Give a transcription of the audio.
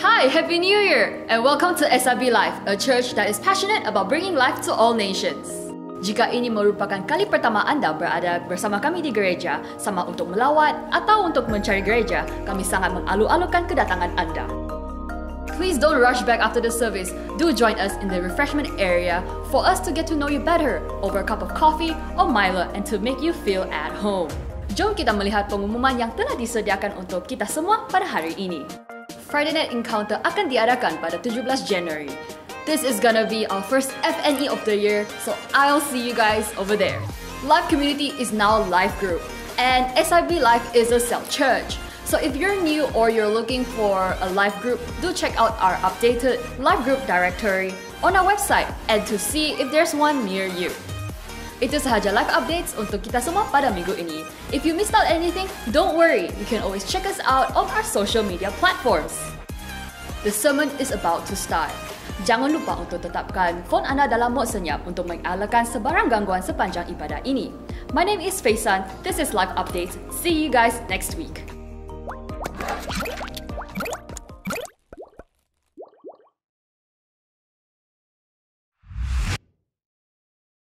Hi, Happy New Year, and welcome to SRB Life, a church that is passionate about bringing life to all nations. Jika ini merupakan kali pertama anda berada bersama kami di gereja, sama untuk melawat atau untuk mencari gereja, kami sangat mengalu-alukan kedatangan anda. Please don't rush back after the service. Do join us in the refreshment area for us to get to know you better over a cup of coffee or Milo and to make you feel at home. Jom kita melihat pengumuman yang telah disediakan untuk kita semua pada hari ini. Friday Night Encounter akan diadakan pada 17 January. This is gonna be our first FNE of the year, so I'll see you guys over there. Life Community is now a Life Group, and SIB Life is a cell church. So if you're new or you're looking for a life group, do check out our updated life group directory on our website and to see if there's one near you. Itu sahaja Life Updates untuk kita semua pada minggu ini. If you missed out anything, don't worry. You can always check us out on our social media platforms. The sermon is about to start. Jangan lupa untuk tetapkan phone anda dalam mode senyap untuk mengalahkan sebarang gangguan sepanjang ibadah ini. My name is Feisan. This is Life Updates. See you guys next week.